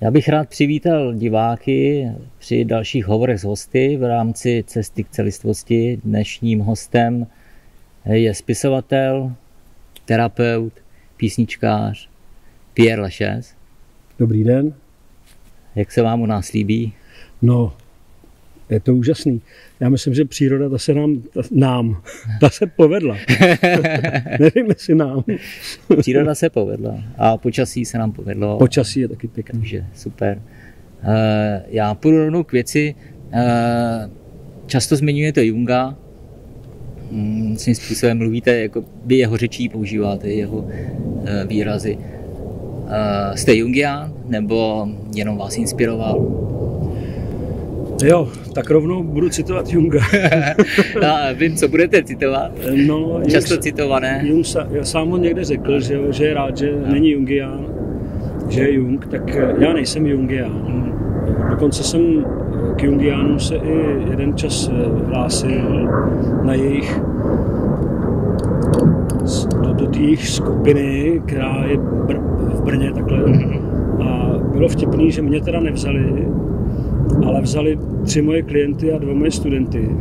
Já bych rád přivítal diváky při dalších hovorech s hosty v rámci Cesty k celistvosti. Dnešním hostem je spisovatel, terapeut, písničkář Pierre Lachaise. Dobrý den. Jak se vám u nás líbí? No, je to úžasný. Já myslím, že příroda ta se nám, ta, nám, ta se povedla. Nevím, jestli nám. příroda se povedla a počasí se nám povedlo. Počasí je taky pěkný. Takže super. Uh, já půjdu rovnou k věci. Uh, často zmiňujete Junga, um, svým způsobem mluvíte, jako by jeho řečí používáte, jeho uh, výrazy. Jste Jungian nebo jenom vás inspiroval? Jo, tak rovnou budu citovat Junga. A vím, co budete citovat. No, Často Jung, citované. Jung sám on někde řekl, že, že je rád, že no. není Jungian, že je Jung, tak já nejsem Jungian. Hmm. Dokonce jsem k Jungianům se i jeden čas eh, hlásil na jejich do, do jejich skupiny, která je v Brně takhle. Hmm. A bylo vtipný, že mě teda nevzali, ale vzali tři moje klienty a dva moje studenty.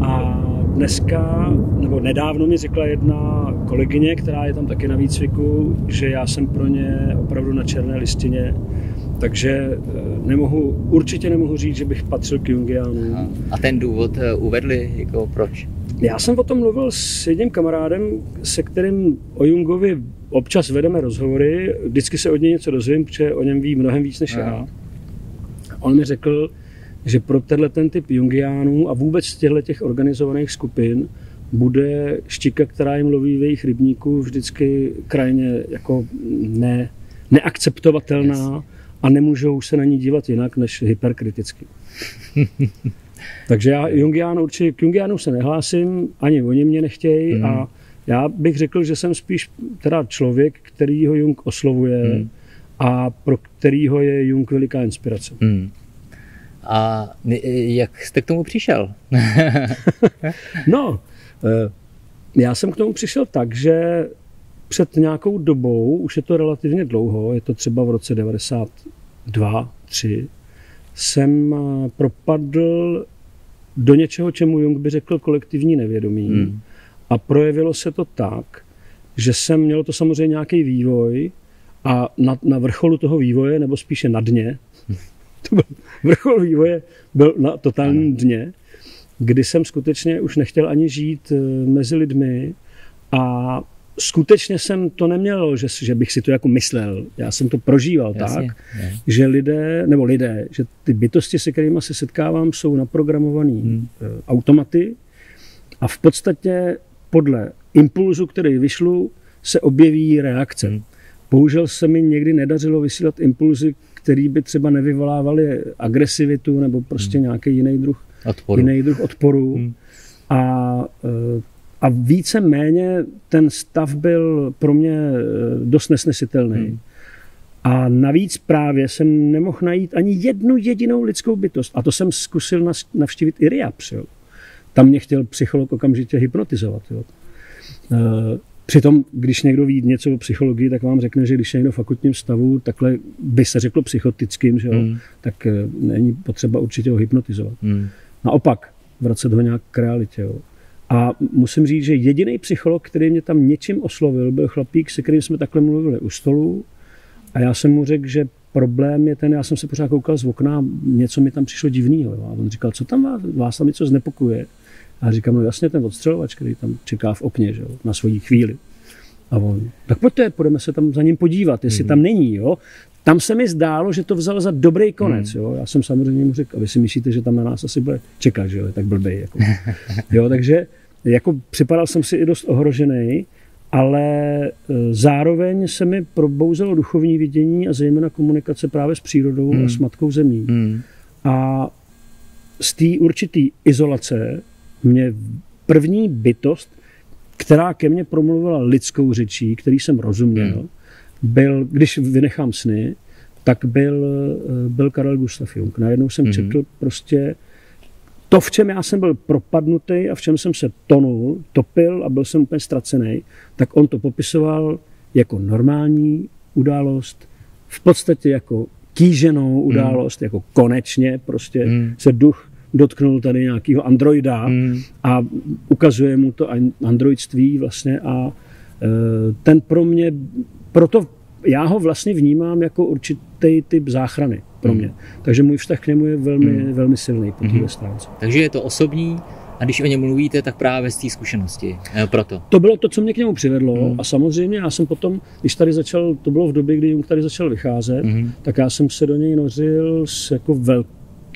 A dneska, nebo nedávno mi řekla jedna kolegyně, která je tam taky na výcviku, že já jsem pro ně opravdu na černé listině, takže eh, nemohu, určitě nemohu říct, že bych patřil k Jungiánům. A ten důvod eh, uvedli, jako proč? Já jsem o tom mluvil s jedním kamarádem, se kterým o Jungovi občas vedeme rozhovory, vždycky se od něj něco dozvím, protože o něm ví mnohem víc než Aha. já. On mi řekl, že pro tenhle ten typ Jungiánů a vůbec těchto těch organizovaných skupin bude štika, která jim loví v jejich rybníku, vždycky krajně jako ne, neakceptovatelná a nemůžou se na ní dívat jinak než hyperkriticky. Takže já Jungián určitě, k Jungiánu se nehlásím, ani oni mě nechtějí mm. a já bych řekl, že jsem spíš teda člověk, který ho Jung oslovuje mm. a pro kterýho je Jung veliká inspirace. Mm. A jak jste k tomu přišel? no, eh, já jsem k tomu přišel tak, že před nějakou dobou, už je to relativně dlouho, je to třeba v roce 92, 3, jsem eh, propadl do něčeho, čemu Jung by řekl kolektivní nevědomí. Hmm. A projevilo se to tak, že jsem měl to samozřejmě nějaký vývoj a na, na vrcholu toho vývoje, nebo spíše na dně, to byl vrchol vývoje, byl na totálním dně, kdy jsem skutečně už nechtěl ani žít eh, mezi lidmi a skutečně jsem to neměl, že, že bych si to jako myslel. Já jsem to prožíval Jasně, tak, je. že lidé, nebo lidé, že ty bytosti, se kterými se setkávám, jsou naprogramované hmm. Eh, automaty a v podstatě podle impulzu, který vyšlu, se objeví reakce. Hmm. Bohužel se mi někdy nedařilo vysílat impulzy, který by třeba nevyvolávaly agresivitu nebo prostě hmm. nějaký jiný druh odporu. Jiný druh odporu. Hmm. A, eh, a více méně ten stav byl pro mě eh, dost nesnesitelný. Hmm. A navíc právě jsem nemohl najít ani jednu jedinou lidskou bytost. A to jsem zkusil navštívit i RIAPS. Jo. Tam mě chtěl psycholog okamžitě hypnotizovat. Jo. Přitom, když někdo ví něco o psychologii, tak vám řekne, že když je někdo v fakultním stavu, takhle by se řeklo psychotickým, že jo, mm. tak eh, není potřeba určitě ho hypnotizovat. Mm. Naopak, vracet ho nějak k realitě. Jo. A musím říct, že jediný psycholog, který mě tam něčím oslovil, byl chlapík, se kterým jsme takhle mluvili u stolu. A já jsem mu řekl, že problém je ten, já jsem se pořád koukal z okna, něco mi tam přišlo divného. A on říkal, co tam vás, vás tam něco znepokuje. A říkám, no jasně ten odstřelovač, který tam čeká v okně, že jo, na svoji chvíli. A on, tak pojďte, půjdeme se tam za ním podívat, jestli mm. tam není, jo. Tam se mi zdálo, že to vzal za dobrý konec, mm. jo. Já jsem samozřejmě mu řekl, a vy si myslíte, že tam na nás asi bude čekat, že jo, je tak blbej, jako. jo, takže jako připadal jsem si i dost ohrožený, ale e, zároveň se mi probouzelo duchovní vidění a zejména komunikace právě s přírodou mm. a s hmm. matkou zemí. Mm. A z té určitý izolace mě první bytost, která ke mně promluvila lidskou řečí, který jsem rozuměl, hmm. byl, když vynechám sny, tak byl, eh, byl Karel Gustav Jung. Najednou jsem hmm. četl prostě to, v čem já jsem byl propadnutý a v čem jsem se tonul, topil a byl jsem úplně ztracený, tak on to popisoval jako normální událost, v podstatě jako kýženou událost, jako konečně prostě Hmm. se duch dotknul tady nějakého androida Mm. a ukazuje mu to an- androidství vlastně a e, ten pro mě, proto já ho vlastně vnímám jako určitý typ záchrany pro Hmm. mě. Takže můj vztah k němu je velmi, velmi silný po této Mhm. stránce. Takže je to osobní a když o něm mluvíte, tak právě z té zkušenosti. Eh, Proto. To bylo to, co mě k němu přivedlo Hmm. a samozřejmě já jsem potom, když tady začal, to bylo v době, kdy Jung tady začal vycházet, Mhm. tak já jsem se do něj nořil s jako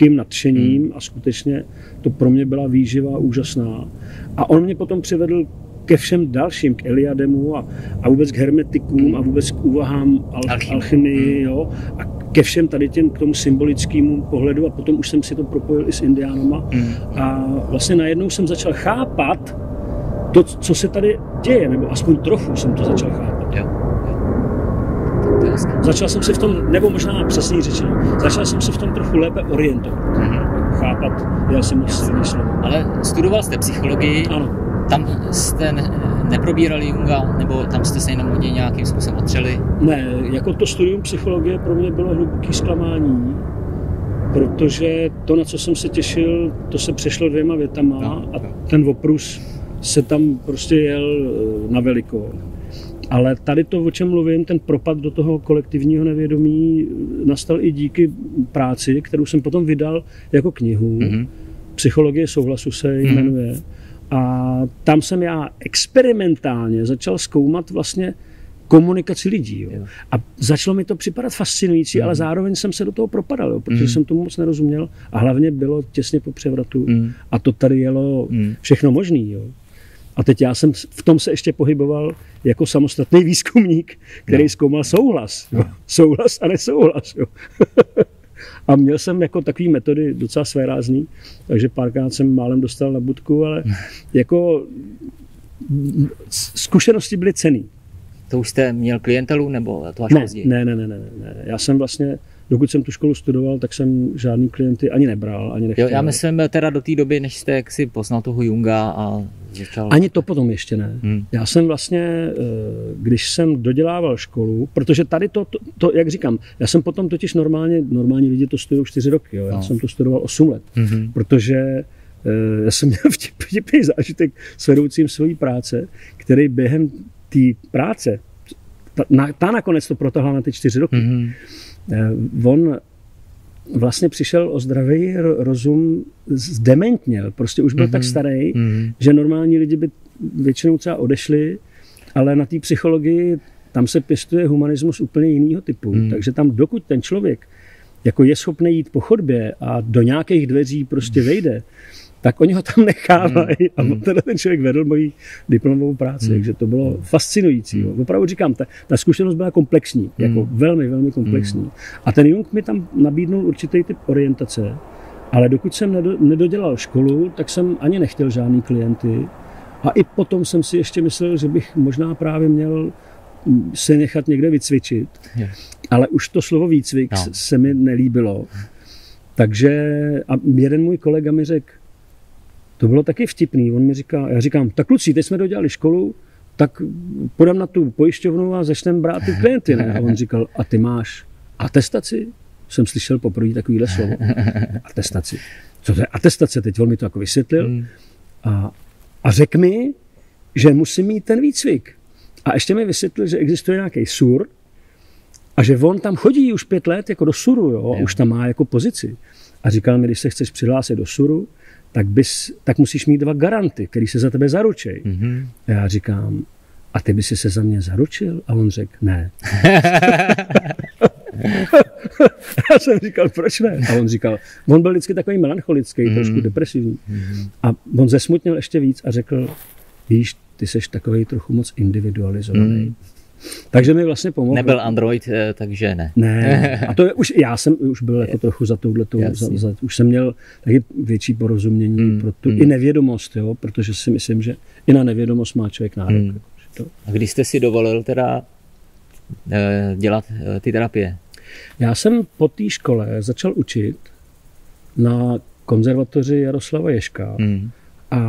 velkým nadšením Hmm. a skutečně to pro mě byla výživa úžasná. A on mě potom přivedl ke všem dalším, k Eliademu a, a vůbec k hermetikům a vůbec k úvahám al, Alchymii. alchymii jo, a ke všem tady těm, k tomu symbolickému pohledu a potom už jsem si to propojil i s indiánama Mm. a vlastně najednou jsem začal chápat to, co se tady děje, nebo aspoň trochu jsem to začal chápat. Hezké. Začal jsem se v tom, nebo možná přesně řečeno, začal jsem se v tom trochu lépe orientovat. Mhm. Chápat, já jsem moc silný slovo. Ale studoval jste psychologii, Ano, tam jste ne, neprobírali Junga, nebo tam jste se jenom od něj nějakým způsobem otřeli? ne, jako to studium psychologie pro mě bylo hluboké zklamání, protože to, na co jsem se těšil, to se přešlo dvěma větama No, a no. ten oprus se tam prostě jel eh, na veliko. Ale tady to, o čem mluvím, ten propad do toho kolektivního nevědomí nastal i díky práci, kterou jsem potom vydal jako knihu. Mhm. Psychologie souhlasu se Mhm. jmenuje. A tam jsem já experimentálně začal zkoumat vlastně komunikaci lidí. Jo. A začalo mi to připadat fascinující, Mhm. ale zároveň jsem se do toho propadal, jo, protože Mhm. jsem tomu moc nerozuměl. A hlavně bylo těsně po převratu. Mm. A to tady jelo Mm. všechno možný. Jo. A teď já jsem v tom se ještě pohyboval jako samostatný výzkumník, který No. zkoumal souhlas. Jo. Souhlas a nesouhlas. Jo. a měl jsem jako takový metody docela své rázný, takže párkrát jsem málem dostal na budku, ale jako zkušenosti byly cený. To už jste měl klientelu, nebo to až Ne, později? ne, ne, ne, ne, ne. Já jsem vlastně, dokud jsem tu školu studoval, tak jsem žádný klienty ani nebral, ani nechtěl. Jo, já myslím teda do té doby, než jste jaksi poznal toho Junga a začal... Ani to potom ještě ne. Hmm. Já jsem vlastně, eh, když jsem dodělával školu, protože tady to, to, to jak říkám, já jsem potom totiž normálně, normální lidi to studují čtyři roky, jo. já No. jsem to studoval 8 let, Mhm. protože eh, já jsem měl vtip, vtipný zážitek s vedoucím svojí práce, který během té práce, ta, na, ta nakonec to protahla na ty čtyři roky, Mhm. Eh, On vlastně přišel o zdravý ro- rozum, zdementněl, prostě už byl Mhm. tak starý, Mhm. že normální lidi by většinou třeba odešli, ale na té psychologii tam se pěstuje humanismus úplně jiného typu. Hmm. Takže tam dokud ten člověk jako je schopný jít po chodbě a do nějakých dveří prostě vejde, tak oni ho tam nechávají a Hmm. teda ten člověk vedl moji diplomovou práci, Hmm. takže to bylo fascinující. Jo. Opravdu říkám, ta, ta zkušenost byla komplexní, jako Hmm. velmi, velmi komplexní. A ten Jung mi tam nabídnul určitý typ orientace, ale dokud jsem nedo, nedodělal školu, tak jsem ani nechtěl žádný klienty. A i potom jsem si ještě myslel, že bych možná právě měl mm, se nechat někde vycvičit. Jo. Ale už to slovo výcvik no. se mi nelíbilo. Takže a jeden můj kolega mi řekl, to bylo taky vtipný, on mi říká, já říkám, tak kluci, teď jsme dodělali školu, tak půjdem na tu pojišťovnu a začneme brát ty klienty, ne? A on říkal, a ty máš atestaci? Jsem slyšel poprvé takovýhle slovo. Atestaci. Co to je atestace? Teď on mi to jako vysvětlil. Mhm. A, a řekl mi, že musím mít ten výcvik. A ještě mi vysvětlil, že existuje nějaký sur a že on tam chodí už pět let jako do suru, jo, Jo. už tam má jako pozici. A říkal mi, když se chceš přihlásit do suru, tak, bys, tak musíš mít dva garanty, který se za tebe zaručej. Mhm. A já říkám, a ty by si se za mě zaručil? A on řekl, ne. já jsem říkal, proč ne? A on říkal, on byl vždycky takový melancholický, Mhm. trošku depresivní. Mhm. A on zesmutnil ještě víc a řekl, víš, ty seš takový trochu moc individualizovaný. Mm. Takže mi vlastně pomohl. Nebyl Android, eh, takže ne. Ne, a to je už, já jsem už byl jako trochu za touhletou, za, za, už jsem měl taky větší porozumění Mm, pro tu mm. i nevědomost, jo, protože si myslím, že i na nevědomost má člověk nárok. Mm. To. A když jste si dovolil teda eh, dělat eh, ty terapie? Já jsem po té škole začal učit na konzervatoři Jaroslava Ješka Mhm. a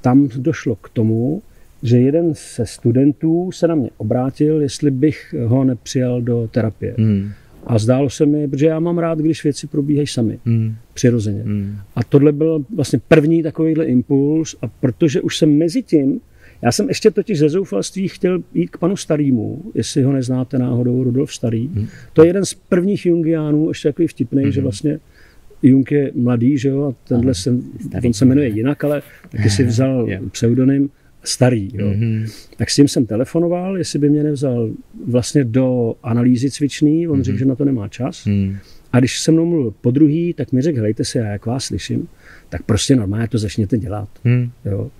tam došlo k tomu, že jeden ze studentů se na mě obrátil, jestli bych ho nepřijal do terapie. Mhm. A zdálo se mi, protože já mám rád, když věci probíhají sami, Hmm. přirozeně. Hmm. A tohle byl vlastně první takovýhle impuls a protože už jsem mezi tím, já jsem ještě totiž ze zoufalství chtěl jít k panu Starýmu, jestli ho neznáte náhodou, Rudolf Starý. Hmm. To je jeden z prvních Jungiánů, ještě takový vtipný, Mhm. že vlastně Jung je mladý, že jo, a tenhle se, on se jmenuje jinak, ale taky si vzal pseudonym Starý, jo. Mhm. Tak s tím jsem telefonoval, jestli by mě nevzal vlastně do analýzy cvičný, on Mhm. řekl, že na to nemá čas. Hmm. A když se mnou mluvil po druhý, tak mi řekl, hejte se, já jak vás slyším, tak prostě normálně to začněte dělat. Hmm. Jo.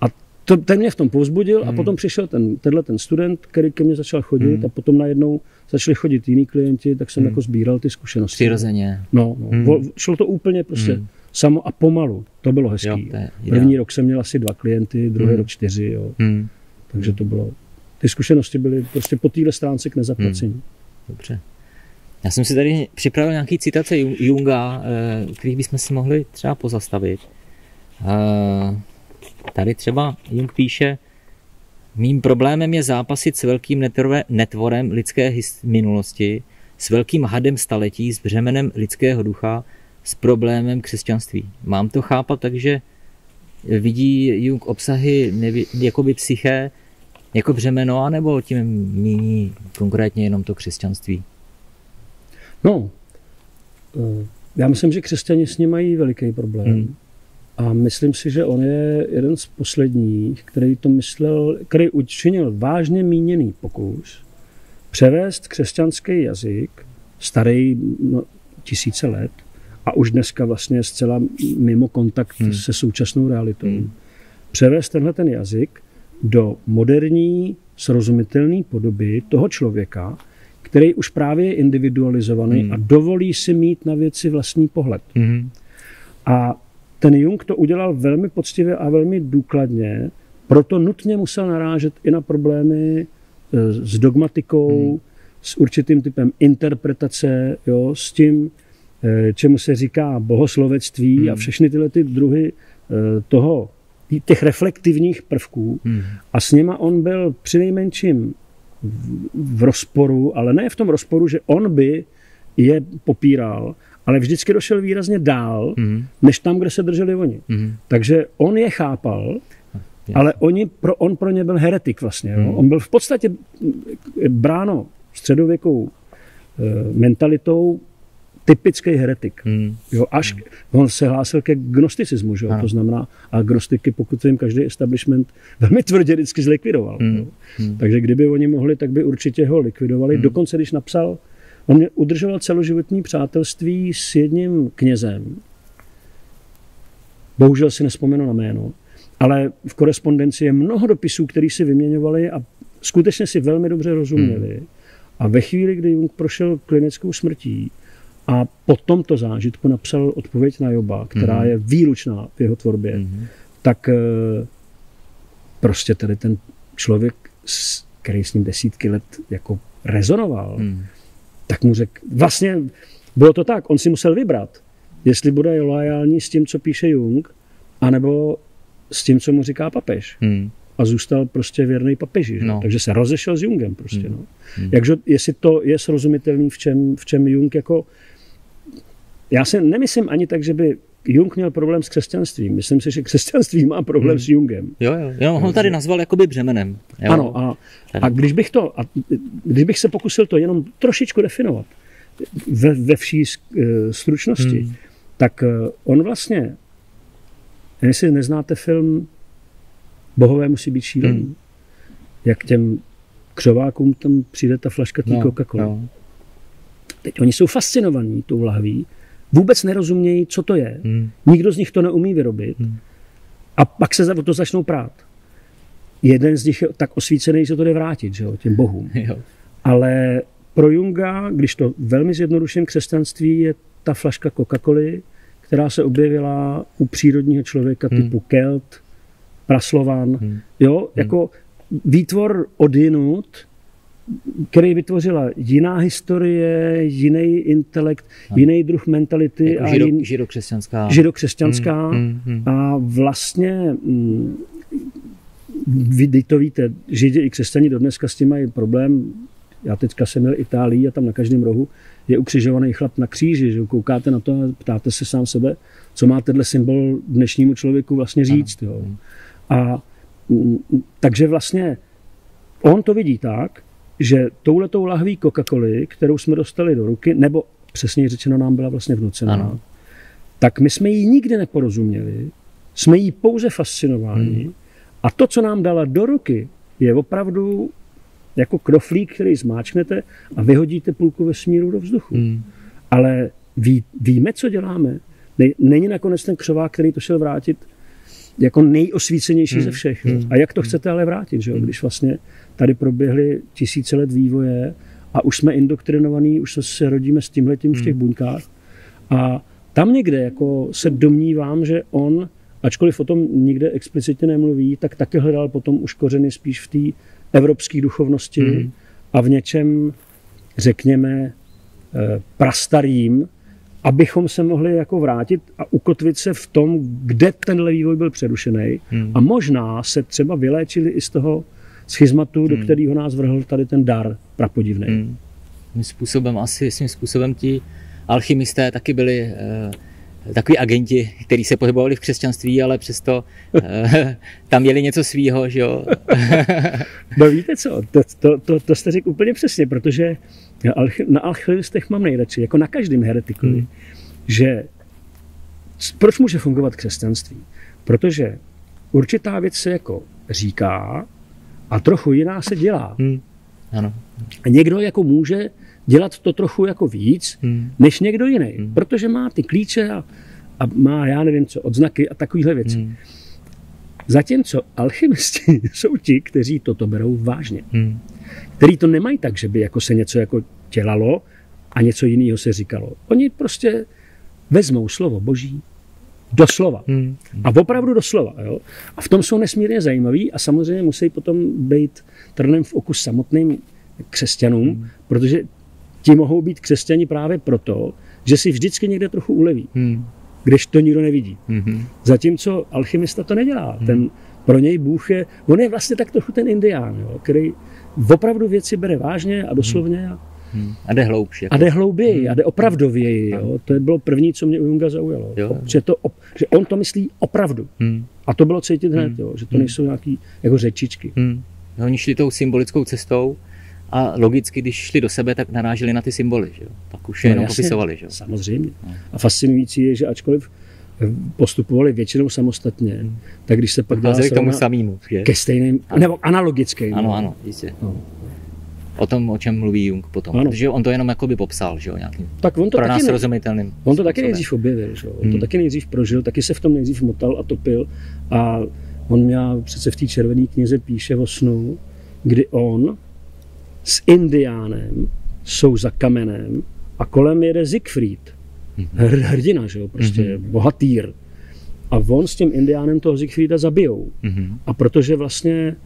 A to, ten mě v tom povzbudil a Hmm. potom přišel ten, tenhle ten student, který ke mně začal chodit Hmm. a potom najednou začali chodit jiní klienti, tak jsem Hmm. jako sbíral ty zkušenosti. Přirozeně. No, no. Hmm. Vo- Šlo to úplně prostě Hmm. Samo a pomalu. To bylo hezký. Jo, to je První rok jsem měl asi dva klienty, druhý Hmm. rok čtyři, jo. Hmm. takže to bylo. Ty zkušenosti byly prostě po téhle stránce k nezaplacení. Hmm. Dobře. Já jsem si tady připravil nějaký citace Ju- Junga, eh, kterých bychom si mohli třeba pozastavit. Eh, Tady třeba Jung píše, mým problémem je zápasit s velkým netvorem lidské minulosti, s velkým hadem staletí, s břemenem lidského ducha, s problémem křesťanství. Mám to chápat tak, že vidí Jung obsahy nevi, jakoby psyché jako břemeno, anebo tím míní konkrétně jenom to křesťanství? No, eh, já myslím, že křesťani s ním mají veliký problém. Hmm. A myslím si, že on je jeden z posledních, který to myslel, který učinil vážně míněný pokus převést křesťanský jazyk, starý no, tisíce let, a už dneska vlastně zcela mimo kontakt Hmm. hmm. se současnou realitou, Hmm. hmm. převést tenhle ten jazyk do moderní, srozumitelné podoby toho člověka, který už právě je individualizovaný Hmm. a dovolí si mít na věci vlastní pohled. Mm-hmm. A ten Jung to udělal velmi poctivě a velmi důkladně, proto nutně musel narážet i na problémy e, s dogmatikou, Hmm. s určitým typem interpretace, jo, s tím, čemu se říká bohoslovectví Hmm. a všechny tyhle ty druhy e, toho, těch reflektivních prvků. Hmm. A s nima on byl přinejmenším v, v rozporu, ale ne v tom rozporu, že on by je popíral, ale vždycky došel výrazně dál, Mm-hmm. než tam, kde se drželi oni. Mm-hmm. Takže on je chápal, ale oni pro, on pro ně byl heretik vlastně. Jo? Hmm. On byl v podstatě bráno středověkou e, mentalitou typický heretik. Mm. Jo, až hmm. on se hlásil ke gnosticismu, že jo? Ano. to znamená, a gnostiky, pokud vím, každý establishment velmi tvrdě vždycky zlikvidoval. Hmm. Jo? Hmm. Takže kdyby oni mohli, tak by určitě ho likvidovali. Hmm. Dokonce, když napsal, on mě udržoval celoživotní přátelství s jedním knězem. Bohužel si nespomenu na jméno, ale v korespondenci je mnoho dopisů, který si vyměňovali a skutečně si velmi dobře rozuměli. Hmm. A ve chvíli, kdy Jung prošel klinickou smrtí a po tomto zážitku napsal odpověď na Joba, která Mhm. je výlučná v jeho tvorbě, Mm. tak eh, prostě tady ten člověk, který s ním desítky let jako rezonoval, Mm. tak mu řekl, vlastně bylo to tak, on si musel vybrat, jestli bude loajální s tím, co píše Jung, anebo s tím, co mu říká papež. Mm. A zůstal prostě věrný papeži. No. Takže se rozešel s Jungem prostě. Hmm. No. Hmm. Jakže, jestli to je srozumitelný, v čem, v čem Jung jako... Já si nemyslím ani tak, že by Jung měl problém s křesťanstvím. Myslím si, že křesťanství má problém Hmm. s Jungem. Jo, jo. Já ho tady nazval jakoby břemenem. Jo. Ano, a, a když bych to, a když bych se pokusil to jenom trošičku definovat ve, ve vší eh, stručnosti, Hmm. tak eh, on vlastně, jestli neznáte film Bohové musí být šílení, Hmm. jak těm křovákům tam přijde ta flaška té No, Coca-Cola. jo. Teď oni jsou fascinovaní tou lahví, vůbec nerozumějí, co to je. Hmm. Nikdo z nich to neumí vyrobit. Hmm. A pak se za to začnou prát. Jeden z nich je tak osvícený, že to jde vrátit že jo, těm bohům. Jo. Ale pro Junga, když to velmi zjednoduším, křesťanství je ta flaška Coca-Coly, která se objevila u přírodního člověka Hmm. typu Kelt, Praslovan, Hmm. jo, jako výtvor odinut, který vytvořila jiná historie, jiný intelekt, Ano. jiný druh mentality Jako a žido, jin, židokřesťanská. židokřesťanská. Hmm, hmm, hmm. A vlastně, mm, vy to víte, židi i křesťani dodneska s tím mají problém, Já teďka jsem měl Itálii a tam na každém rohu je ukřižovaný chlap na kříži, že koukáte na to a ptáte se sám sebe, co má tenhle symbol dnešnímu člověku vlastně říct. Jo. A mm, takže vlastně on to vidí tak, že touhletou lahví Coca-Coly, kterou jsme dostali do ruky, nebo přesně řečeno nám byla vlastně vnucena, ano. tak my jsme jí nikdy neporozuměli, jsme jí pouze fascinováni hmm. a to, co nám dala do ruky, je opravdu jako kroflík, který zmáčknete a vyhodíte půlku vesmíru do vzduchu. Hmm. Ale ví, víme, co děláme. Není nakonec ten křovák, který to šel vrátit jako nejosvícenější hmm. ze všech. Hmm. A jak to chcete ale vrátit, že jo? Hmm. když vlastně tady proběhly tisíce let vývoje a už jsme indoktrinovaní, už se rodíme s tímhletím v těch hmm. buňkách. A tam někde jako se domnívám, že on, ačkoliv o tom nikde explicitně nemluví, tak taky hledal potom už kořeny spíš v té evropské duchovnosti mm. a v něčem, řekněme, eh, prastarým, abychom se mohli jako vrátit a ukotvit se v tom, kde tenhle vývoj byl přerušený mm. a možná se třeba vyléčili i z toho schizmatu, mm. do hmm. kterého nás vrhl tady ten dar prapodivný. Mm. Způsobem asi, svým způsobem ti alchymisté taky byli eh, takový agenti, kteří se pohybovali v křesťanství, ale přesto eh, tam měli něco svýho, že jo. no víte co, to, to, to, to jste řekl úplně přesně, protože na alchymistech mám nejradši, jako na každém heretikovi, hmm. že proč může fungovat křesťanství? Protože určitá věc se jako říká a trochu jiná se dělá. Hmm. Ano. A někdo jako může dělat to trochu jako víc, hmm. než někdo jiný, hmm. protože má ty klíče a, a má, já nevím co, odznaky a takovéhle věci. Hmm. Zatímco alchymisti jsou ti, kteří toto berou vážně. Hmm. Který to nemají tak, že by jako se něco jako dělalo a něco jiného se říkalo. Oni prostě vezmou slovo boží doslova. Hmm. A opravdu doslova. Jo? A v tom jsou nesmírně zajímaví a samozřejmě musí potom být trnem v oku samotným křesťanům, hmm. protože ti mohou být křesťani právě proto, že si vždycky někde trochu uleví, hmm. když to nikdo nevidí. Hmm. Zatímco alchymista to nedělá. Hmm. Ten, pro něj Bůh je, on je vlastně tak trochu ten indián, jo, který opravdu věci bere vážně a doslovně. A, hmm. a jde hloubš. Jako. A jde hlouběji, hmm. a jde opravdověji. Jo. To je bylo první, co mě u Junga zaujalo. Jo. Že, to, že on to myslí opravdu. Hmm. A to bylo cítit hned, hmm. jo, že to hmm. nejsou nějaký jako řečičky. Hmm. No, oni šli tou symbolickou cestou, a logicky, když šli do sebe, tak naráželi na ty symboly. Že? Pak už je no, jenom jasně, popisovali. Že? Samozřejmě. No. A fascinující je, že ačkoliv postupovali většinou samostatně, hmm. tak když se pak dá k tomu samému, ke stejným, ano. nebo analogickým. Ano, ano, jistě. No. O tom, o čem mluví Jung potom. Ano. Protože on to jenom jakoby popsal, že jo, nějakým tak on to pro nás ne... rozumitelným On to taky nejdřív objevil, že jo? On hmm. to taky nejdřív prožil, taky se v tom nejdřív motal a topil a on měl přece v té červené knize píše o snu, kdy on s indiánem jsou za kamenem a kolem jede Siegfried. Mm-hmm. Hrdina, že jo, prostě mm-hmm. bohatýr. A on s tím indiánem toho Siegfrieda zabijou. Mm-hmm. A protože vlastně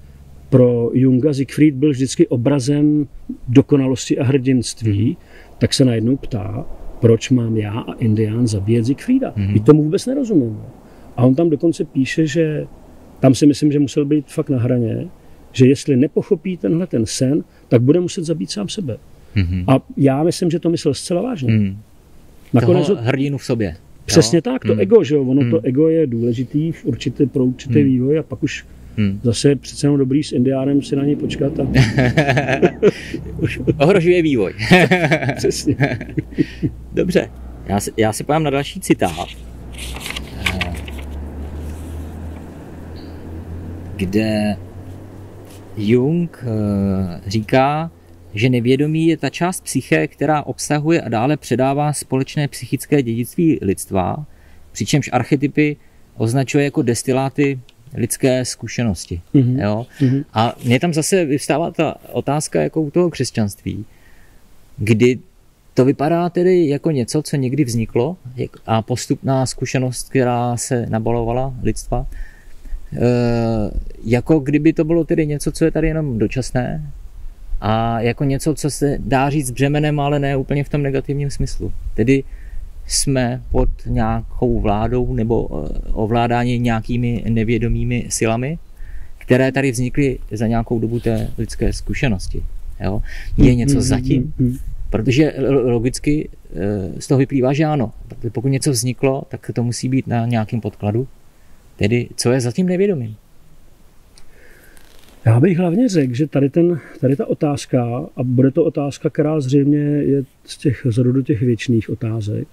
pro Junga Siegfried byl vždycky obrazem dokonalosti a hrdinství, mm-hmm. tak se najednou ptá, proč mám já a indián zabíjet Siegfrieda. Mm-hmm. My tomu vůbec nerozumíme. A on tam dokonce píše, že tam si myslím, že musel být fakt na hraně, že jestli nepochopí tenhle ten sen, tak bude muset zabít sám sebe. Mm-hmm. A já myslím, že to myslel zcela vážně. Mm. Nakonec Toho hrdinu v sobě. Přesně jo? tak, to mm. ego, že jo, ono mm. to ego je důležitý v určitý, pro určitý mm. vývoj a pak už Hmm. Zase přece jenom dobrý s Indiánem si na něj počkat. A... Už ohrožuje vývoj. Přesně. Dobře, já si, já si pojám na další citát. Kde Jung eh, říká, že nevědomí je ta část psyché, která obsahuje a dále předává společné psychické dědictví lidstva, přičemž archetypy označuje jako destiláty lidské zkušenosti. Mm-hmm. Jo? Mm-hmm. A mě tam zase vyvstává ta otázka jako u toho křesťanství, kdy to vypadá tedy jako něco, co někdy vzniklo a postupná zkušenost, která se nabalovala lidstva, jako kdyby to bylo tedy něco, co je tady jenom dočasné a jako něco, co se dá říct břemenem, ale ne úplně v tom negativním smyslu. Tedy jsme pod nějakou vládou nebo eh, ovládání nějakými nevědomými silami, které tady vznikly za nějakou dobu té lidské zkušenosti. Jo? Je něco zatím? Protože logicky z toho vyplývá, že ano. Pokud něco vzniklo, tak to musí být na nějakém podkladu. Tedy co je zatím nevědomým? Já bych hlavně řekl, že tady, ten, tady ta otázka, a bude to otázka, která zřejmě je z těch z rodu těch věčných otázek,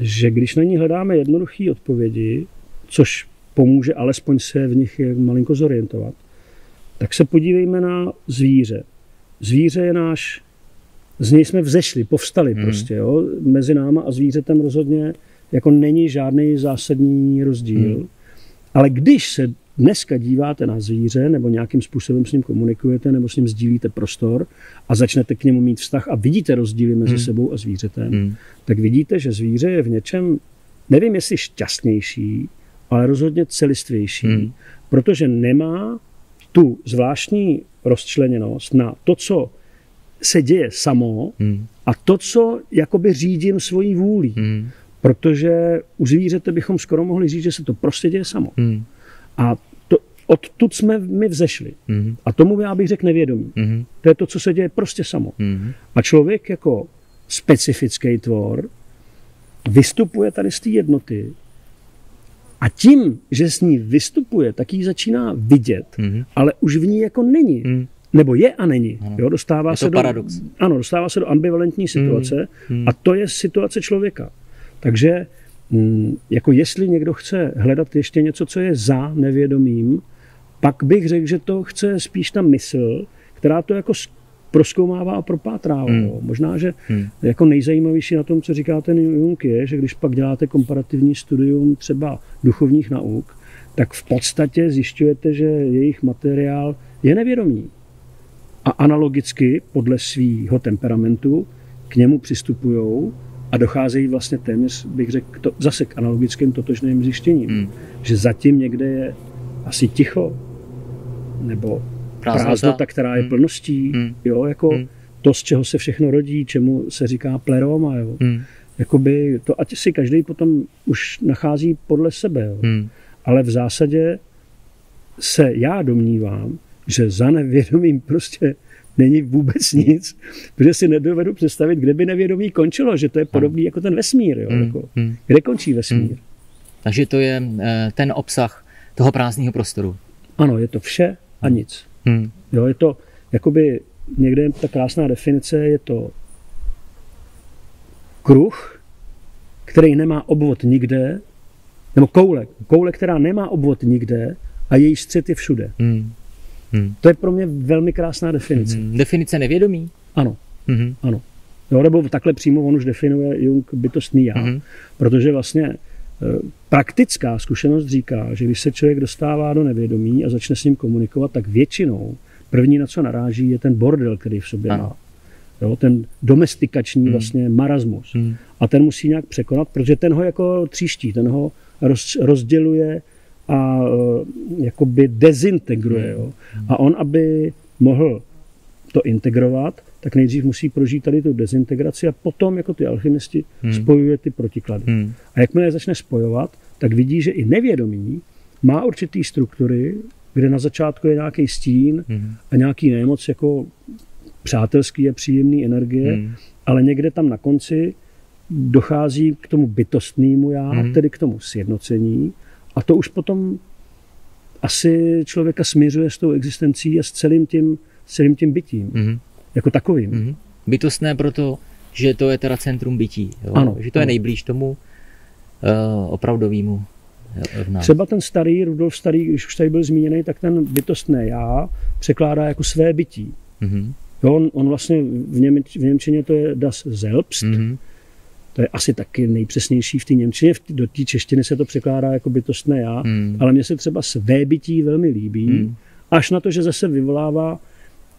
že když na ní hledáme jednoduché odpovědi, což pomůže alespoň se v nich malinko zorientovat, tak se podívejme na zvíře. Zvíře je náš, z něj jsme vzešli, povstali hmm. prostě, jo? mezi náma a zvířetem rozhodně jako není žádný zásadní rozdíl. Hmm. Ale když se dneska díváte na zvíře nebo nějakým způsobem s ním komunikujete nebo s ním sdílíte prostor a začnete k němu mít vztah a vidíte rozdíly mezi hmm. sebou a zvířetem, hmm. tak vidíte, že zvíře je v něčem, nevím jestli šťastnější, ale rozhodně celistvější, hmm. protože nemá tu zvláštní rozčleněnost na to, co se děje samo hmm. a to, co jakoby řídím svojí vůlí. Hmm. Protože u zvířete bychom skoro mohli říct, že se to prostě děje samo. Hmm. A to, odtud jsme my vzešli. Mm-hmm. A tomu já bych řekl nevědomí. Mm-hmm. To je to, co se děje prostě samo. Mm-hmm. A člověk jako specifický tvor vystupuje tady z té jednoty a tím, že s ní vystupuje, tak ji začíná vidět, mm-hmm. ale už v ní jako není. Mm. Nebo je a není. Ano. Jo, dostává je se paradox. Do, ano, dostává se do ambivalentní situace mm. a to je situace člověka. Takže Mm, jako jestli někdo chce hledat ještě něco, co je za nevědomým, pak bych řekl, že to chce spíš ta mysl, která to jako proskoumává a propátrává. Hmm. Možná, že hmm. jako nejzajímavější na tom, co říká ten Jung, je, že když pak děláte komparativní studium třeba duchovních nauk, tak v podstatě zjišťujete, že jejich materiál je nevědomý. A analogicky podle svého temperamentu k němu přistupují a docházejí vlastně téměř, bych řekl, to, zase k analogickým totožným zjištěním. Hmm. Že zatím někde je asi ticho, nebo prázdnota, prázdnota která je hmm. plností, hmm. jo, jako hmm. to, z čeho se všechno rodí, čemu se říká pleroma, jo. Hmm. Jakoby to, ať si každý potom už nachází podle sebe, jo. Hmm. Ale v zásadě se já domnívám, že za nevědomým prostě není vůbec nic, protože si nedovedu představit, kde by nevědomí končilo, že to je podobný jako ten vesmír. Jo? Hmm. Jako, hmm. Kde končí vesmír? Hmm. Takže to je eh, ten obsah toho prázdného prostoru. Ano, je to vše a hmm. nic. Hmm. Jo, je to, jakoby někde je ta krásná definice, je to kruh, který nemá obvod nikde, nebo koule, koule, která nemá obvod nikde a její střed je všude. Hmm. Hmm. To je pro mě velmi krásná definice. Hmm. Definice nevědomí? Ano, hmm. ano. Jo, nebo takhle přímo on už definuje Jung bytostný já, hmm. protože vlastně e, praktická zkušenost říká, že když se člověk dostává do nevědomí a začne s ním komunikovat, tak většinou první, na co naráží, je ten bordel, který v sobě ano. má. Jo, ten domestikační hmm. vlastně marasmus. Hmm. A ten musí nějak překonat, protože ten ho jako tříští, ten ho roz, rozděluje a e, jakoby dezintegruje. Jo. A on, aby mohl to integrovat, tak nejdřív musí prožít tady tu dezintegraci a potom jako ty alchymisti hmm. spojuje ty protiklady. Hmm. A jakmile je začne spojovat, tak vidí, že i nevědomí má určitý struktury, kde na začátku je nějaký stín hmm. a nějaký nemoc jako přátelský a příjemný energie, hmm. ale někde tam na konci dochází k tomu bytostnému já, hmm. tedy k tomu sjednocení a to už potom asi člověka směřuje s tou existencí a s celým tím, s celým tím bytím. Mm-hmm. Jako takovým. Mm-hmm. Bytostné proto, že to je teda centrum bytí. Jo? Ano, že to ano. je nejblíž tomu uh, opravdovému. Třeba ten starý, Rudolf starý, když už tady byl zmíněný, tak ten bytostné já překládá jako své bytí. Mm-hmm. Jo, on, on vlastně v, něm, v Němčině to je das selbst, mm-hmm. To je asi taky nejpřesnější v té Němčině. Do té češtiny se to překládá jako bytostné já, hmm. ale mně se třeba své bytí velmi líbí, hmm. až na to, že zase vyvolává,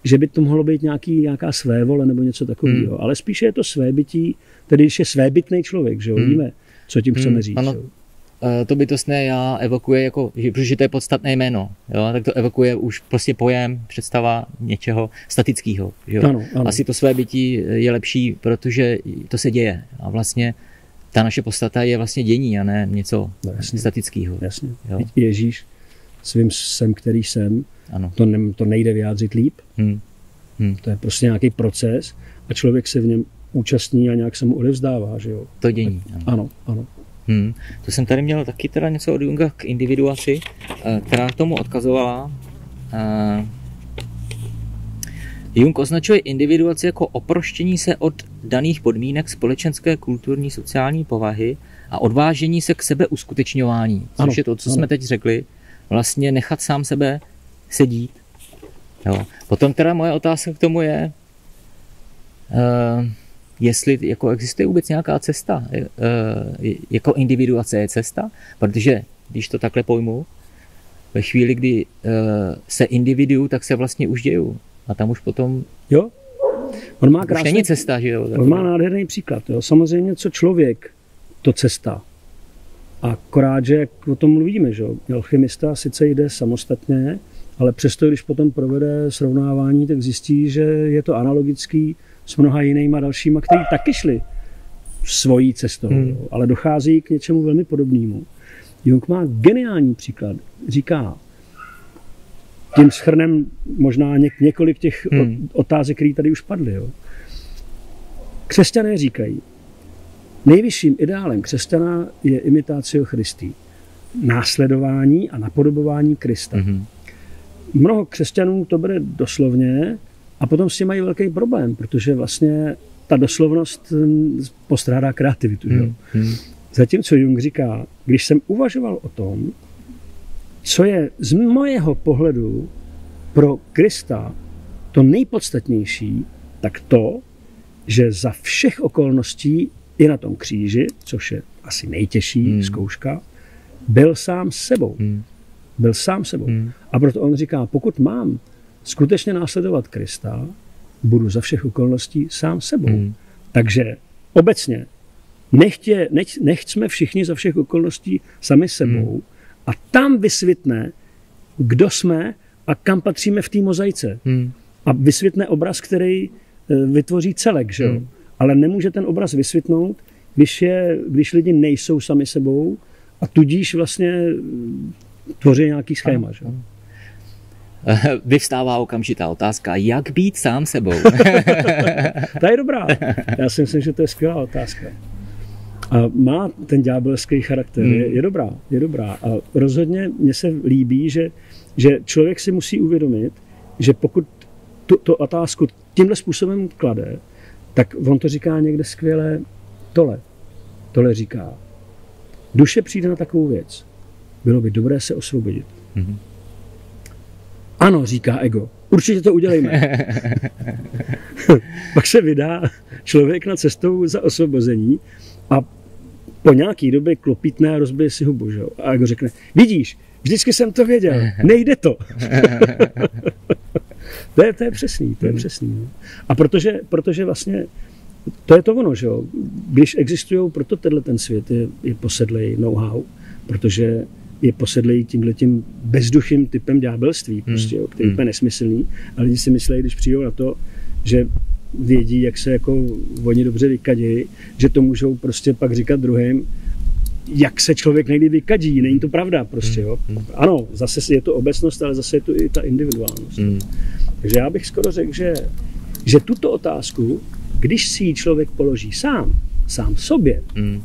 že by to mohlo být nějaký, nějaká své vole nebo něco takového. Hmm. Ale spíše je to své bytí, tedy když je svébytný člověk, že jo? Hmm. víme, co tím chceme hmm. říct. Ano. Eh, to bytostné já evokuje jako, že, protože to je podstatné jméno, jo, tak to evokuje už prostě pojem, představa něčeho statického. Ano, ano. Asi to své bytí je lepší, protože to se děje a vlastně ta naše postata je vlastně dění a ne něco no, statického. Jasně. Jo? Ježíš svým jsem, který jsem, ano. To, ne, to nejde vyjádřit líp. Hmm. Hmm. To je prostě nějaký proces a člověk se v něm účastní a nějak se mu odevzdává, že jo. To dění. Ano, ano. ano. Hmm. To jsem tady měl taky teda něco od Junga k individuaci, eh, která k tomu odkazovala. Eh, Jung označuje individuaci jako oproštění se od daných podmínek společenské, kulturní, sociální povahy a odvážení se k sebe uskutečňování, což ano, je to, co ano. jsme teď řekli, vlastně nechat sám sebe sedít. Jo. Potom teda moje otázka k tomu je, uh, jestli jako existuje vůbec nějaká cesta, uh, jako individuace je cesta, protože když to takhle pojmu, ve chvíli, kdy uh, se individuju, tak se vlastně už děju. A tam už potom... Jo, on má krásný, už není cesta, že jo? On má nádherný příklad. Jo. Samozřejmě, co člověk, to cesta. Akorát, že jak o tom mluvíme, že alchymista sice jde samostatně, ale přesto, když potom provede srovnávání, tak zjistí, že je to analogický s mnoha jinýma dalšíma, kteří taky šli svojí cestou, hmm. ale dochází k něčemu velmi podobnému. Jung má geniální příklad. Říká, tím schrnem možná něk, několik těch hmm. otázek, které tady už padly. Jo. Křesťané říkají, nejvyšším ideálem křesťana je imitácio Christi. Následování a napodobování Krista. Hmm. Mnoho křesťanů to bude doslovně a potom si mají velký problém, protože vlastně ta doslovnost hm, postrádá kreativitu. Hmm. Hmm. Zatímco Jung říká, když jsem uvažoval o tom, co je z mojeho pohledu pro Krista to nejpodstatnější, tak to, že za všech okolností i na tom kříži, což je asi nejtěžší hmm. zkouška, byl sám sebou. Hmm. Byl sám sebou. Hmm. A proto on říká, pokud mám skutečně následovat Krista, budu za všech okolností sám sebou. Hmm. Takže obecně nechtě, nech, nechcme všichni za všech okolností sami sebou, hmm a tam vysvětne, kdo jsme a kam patříme v té mozaice. Hmm. A vysvětne obraz, který eh, vytvoří celek, že jo? Hmm. Ale nemůže ten obraz vysvětnout, když, je, když lidi nejsou sami sebou a tudíž vlastně eh, tvoří nějaký schéma. Ano, že? Vyvstává okamžitá otázka, jak být sám sebou? Ta je dobrá. Já si myslím, že to je skvělá otázka. A má ten ďábelský charakter, hmm. je, je dobrá, je dobrá. A rozhodně mně se líbí, že, že člověk si musí uvědomit, že pokud tu, tu otázku tímhle způsobem klade, tak on to říká někde skvěle tole. Tole říká. Duše přijde na takovou věc. Bylo by dobré se osvobodit. hmm Ano, říká ego. Určitě to udělejme. Pak se vydá člověk na cestou za osvobození a po nějaký době klopítne a rozbije si hubu. Že? A jako řekne, vidíš, vždycky jsem to věděl, nejde to. to, je, to je přesný, to je přesný. No. A protože, protože vlastně to je to ono, že jo? Když existují, proto tenhle ten svět je, je posedlej know-how, protože je posedlej tímhletím bezduchým typem ďábelství, hmm. prostě, jo, který je hmm. nesmyslný. A lidi si myslí, když přijdou na to, že vědí, jak se jako oni dobře vykadí, že to můžou prostě pak říkat druhým, jak se člověk nejde vykadí. Není to pravda prostě, jo. Hmm, hmm. Ano, zase je to obecnost, ale zase je to i ta individuálnost. Hmm. Takže já bych skoro řekl, že, že tuto otázku, když si ji člověk položí sám, sám sobě, hmm.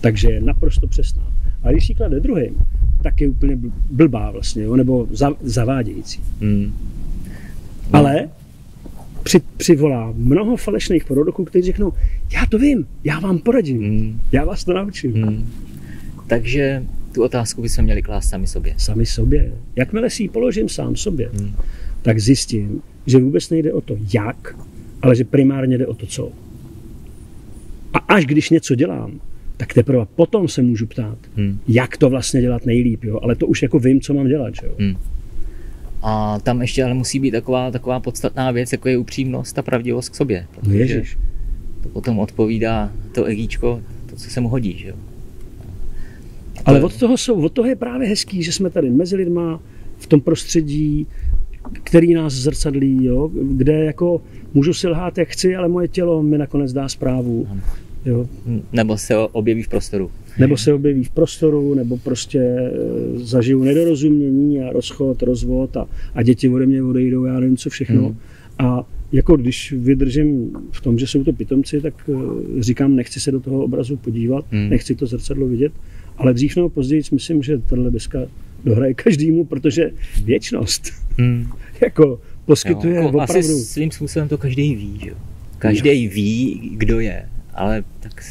takže je naprosto přesná. A když ji klade druhým, tak je úplně blbá vlastně, jo, nebo zavádějící. Hmm. Ale při, přivolá mnoho falešných proroků, kteří řeknou, já to vím, já vám poradím, hmm. já vás to naučím. Hmm. Takže tu otázku bychom měli klást sami sobě. Sami sobě. Jakmile si ji položím sám sobě, hmm. tak zjistím, že vůbec nejde o to jak, ale že primárně jde o to co. A až když něco dělám, tak teprve potom se můžu ptát, hmm. jak to vlastně dělat nejlíp. Jo? Ale to už jako vím, co mám dělat. Že jo? Hmm. A tam ještě ale musí být taková, taková podstatná věc, jako je upřímnost a pravdivost k sobě. No ježiš. To potom odpovídá to egíčko, to, co se mu hodí. Že jo? Ale od toho, jsou, od toho je právě hezký, že jsme tady mezi lidma, v tom prostředí, který nás zrcadlí, jo? kde jako můžu si lhát, jak chci, ale moje tělo mi nakonec dá zprávu. Jo? Nebo se objeví v prostoru nebo se objeví v prostoru, nebo prostě e, zažiju nedorozumění a rozchod, rozvod a, a děti ode mě odejdou, já nevím co všechno. Hmm. A jako když vydržím v tom, že jsou to pitomci, tak eh, říkám, nechci se do toho obrazu podívat, hmm. nechci to zrcadlo vidět, ale dřív nebo později myslím, že tahle deska dohraje každému, protože věčnost hmm. jako poskytuje jo, jako opravdu... Asi svým způsobem to každý ví, že? Každý ví, kdo je, ale tak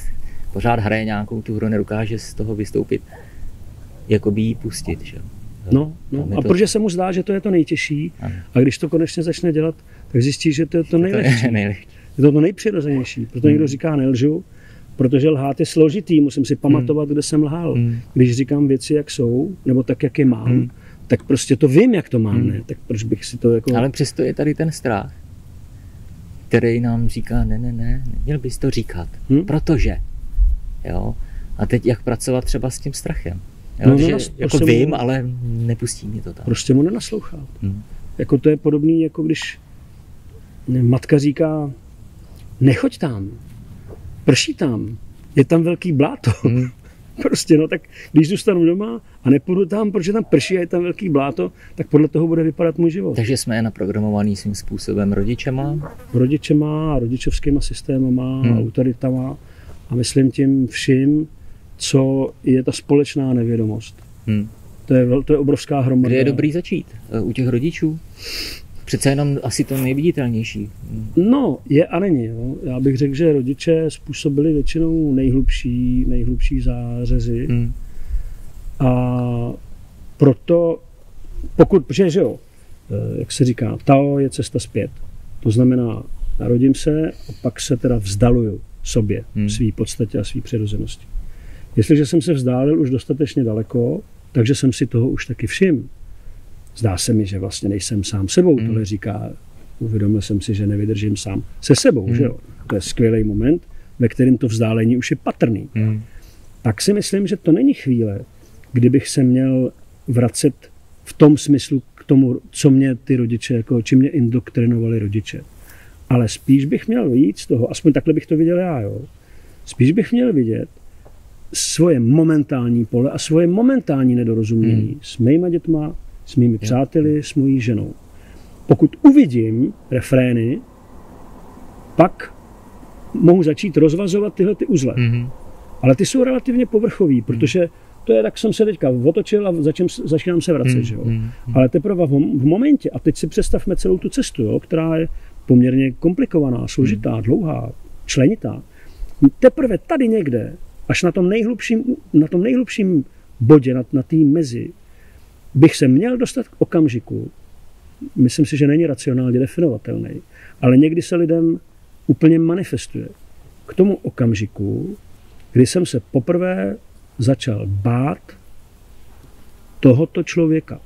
pořád hraje nějakou tu hru, nedokáže z toho vystoupit, jako by jí pustit, že? No, no. a to... protože se mu zdá, že to je to nejtěžší ano. a když to konečně začne dělat, tak zjistí, že to je to nejlepší. To je, nejlepší. je to to nejpřirozenější. Proto hmm. někdo říká nelžu, protože lhát je složitý, musím si pamatovat, hmm. kde jsem lhal. Hmm. Když říkám věci, jak jsou, nebo tak, jak je mám, hmm. tak prostě to vím, jak to mám, hmm. ne? Tak proč bych si to jako... Ale přesto je tady ten strach, který nám říká, ne, ne, ne, neměl bys to říkat, hmm? protože, jo. A teď jak pracovat třeba s tím strachem? Jo, no, že, no, jako prostě vím, mu, ale nepustí mě to tam. Prostě mu nenaslouchá. Hmm. Jako to je podobný, jako když matka říká, nechoď tam, prší tam, je tam velký bláto. Hmm. Prostě no, tak když zůstanu doma a nepůjdu tam, protože tam prší a je tam velký bláto, tak podle toho bude vypadat můj život. Takže jsme naprogramovaný svým způsobem rodičema? Rodičema, rodičovskýma systémama, hmm. autoritama a myslím tím vším, co je ta společná nevědomost. Hmm. To, je, to je obrovská hromada. Kde je dobrý začít? E, u těch rodičů? Přece jenom asi to nejviditelnější. No, je a není. Jo. Já bych řekl, že rodiče způsobili většinou nejhlubší, nejhlubší zářezy. Hmm. A proto, pokud, protože že jo, e, jak se říká, Tao je cesta zpět. To znamená, narodím se a pak se teda vzdaluju sobě, hmm. svý podstatě a svý přirozenosti. Jestliže jsem se vzdálil už dostatečně daleko, takže jsem si toho už taky všiml. Zdá se mi, že vlastně nejsem sám sebou, hmm. tohle říká. Uvědomil jsem si, že nevydržím sám se sebou, hmm. že jo. To je skvělý moment, ve kterém to vzdálení už je patrný. Hmm. Tak si myslím, že to není chvíle, kdybych se měl vracet v tom smyslu k tomu, co mě ty rodiče, jako, čím mě indoktrinovali rodiče. Ale spíš bych měl víc z toho, aspoň takhle bych to viděl já, jo. Spíš bych měl vidět, svoje momentální pole a svoje momentální nedorozumění hmm. s mýma dětma, s mými přáteli, s mojí ženou. Pokud uvidím refrény, pak mohu začít rozvazovat tyhle ty uzle. Hmm. Ale ty jsou relativně povrchový, hmm. protože to je, tak jsem se teďka otočil a začím, začínám se vracet. Hmm. Že jo? Hmm. Ale teprve v, v momentě, a teď si představme celou tu cestu, jo, která je poměrně komplikovaná, složitá, hmm. dlouhá, členitá. Teprve tady někde až na tom nejhlubším, na tom nejhlubším bodě, na, na té mezi, bych se měl dostat k okamžiku, myslím si, že není racionálně definovatelný, ale někdy se lidem úplně manifestuje. K tomu okamžiku, kdy jsem se poprvé začal bát tohoto člověka,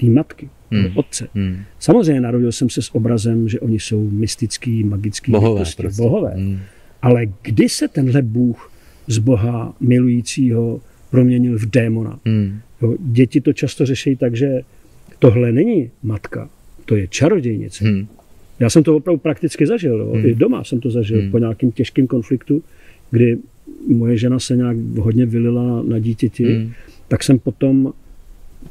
té matky, hmm. otce. Hmm. Samozřejmě narodil jsem se s obrazem, že oni jsou mystický, magický bohové. Bytosti, prostě. bohové. Hmm. Ale kdy se tenhle Bůh z Boha milujícího proměnil v démona? Hmm. Jo, děti to často řeší tak, že tohle není matka, to je čarodějnice. Hmm. Já jsem to opravdu prakticky zažil. Jo. Hmm. I doma jsem to zažil hmm. po nějakým těžkým konfliktu, kdy moje žena se nějak hodně vylila na dítěti, hmm. tak jsem potom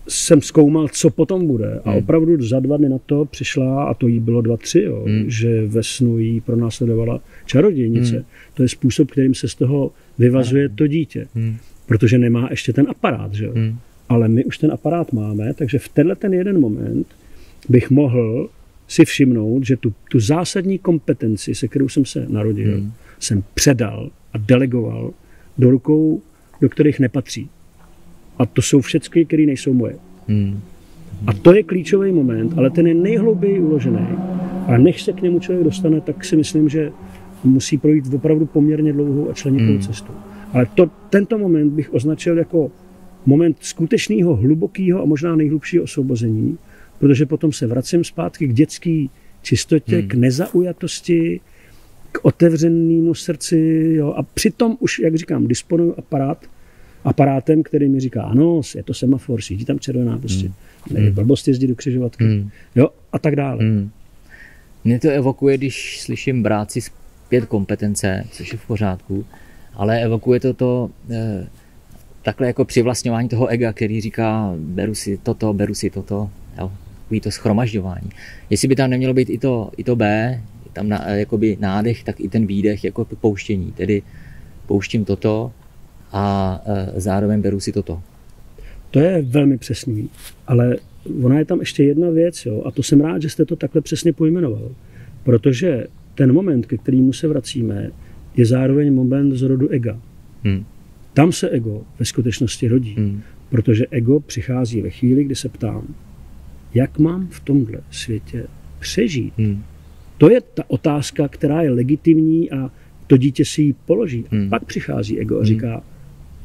jsem zkoumal, co potom bude. A hmm. opravdu za dva dny na to přišla, a to jí bylo dva, tři, jo, hmm. že ve snu jí pronásledovala čarodějnice. Hmm. To je způsob, kterým se z toho vyvazuje hmm. to dítě. Hmm. Protože nemá ještě ten aparát, že jo. Hmm. Ale my už ten aparát máme, takže v tenhle ten jeden moment bych mohl si všimnout, že tu, tu zásadní kompetenci, se kterou jsem se narodil, hmm. jsem předal a delegoval do rukou, do kterých nepatří. A to jsou všechny, které nejsou moje. Hmm. A to je klíčový moment, ale ten je nejhlouběji uložený. A než se k němu člověk dostane, tak si myslím, že musí projít opravdu poměrně dlouhou a členitou hmm. cestu. Ale to, tento moment bych označil jako moment skutečného, hlubokého a možná nejhlubšího osvobození, protože potom se vracím zpátky k dětské čistotě, hmm. k nezaujatosti, k otevřenému srdci. Jo, a přitom už, jak říkám, disponuju aparát, aparátem, který mi říká, ano, je to semafor, svítí tam červená, prostě hmm. ne, hmm. blbost jezdí do křižovatky, hmm. jo, a tak dále. Hmm. Mě to evokuje, když slyším bráci zpět kompetence, což je v pořádku, ale evokuje to to eh, takhle jako přivlastňování toho ega, který říká, beru si toto, beru si toto, jo. takový to schromažďování. Jestli by tam nemělo být i to, i to B, tam na, jakoby nádech, tak i ten výdech jako pouštění. Tedy pouštím toto a e, zároveň beru si toto. To je velmi přesný, ale ona je tam ještě jedna věc, jo, a to jsem rád, že jste to takhle přesně pojmenoval, protože ten moment, ke kterému se vracíme, je zároveň moment z rodu ega. Hmm. Tam se ego ve skutečnosti rodí, hmm. protože ego přichází ve chvíli, kdy se ptám, jak mám v tomhle světě přežít. Hmm. To je ta otázka, která je legitimní a to dítě si ji položí. A hmm. pak přichází ego a hmm. říká,